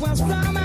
was from